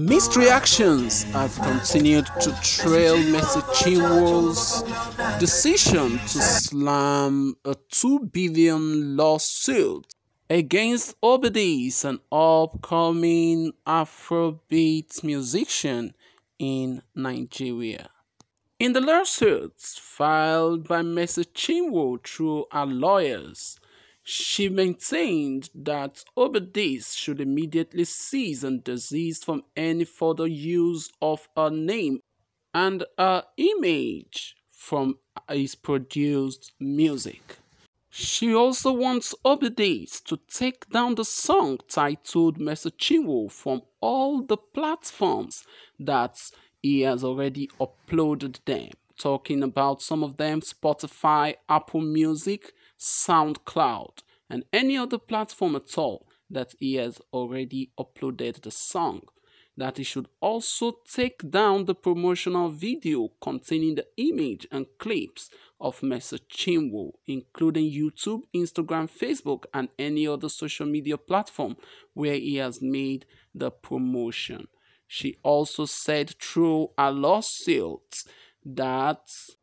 Mixed reactions have continued to trail Mercy Chinwo's decision to slam a 2 billion lawsuit against Obidiz, an upcoming Afrobeat musician in Nigeria. In the lawsuits filed by Mercy Chinwo through her lawyers, she maintained that Obidiz should immediately cease and desist from any further use of her name and her image from his produced music. She also wants Obidiz to take down the song titled Mercy Chinwo from all the platforms that he has already uploaded them. Talking about some of them Spotify, Apple Music, SoundCloud, and any other platform at all that he has already uploaded the song. That he should also take down the promotional video containing the image and clips of Mercy Chinwo, including YouTube, Instagram, Facebook, and any other social media platform where he has made the promotion. She also said through a lawsuit that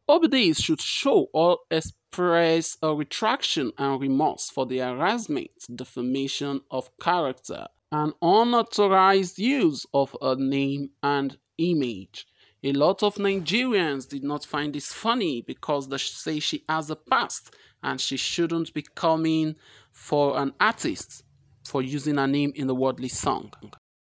Obidiz should show or express a retraction and remorse for the harassment, defamation of character, and unauthorized use of a name and image. A lot of Nigerians did not find this funny because they say she has a past and she shouldn't be coming for an artist for using her name in the worldly song.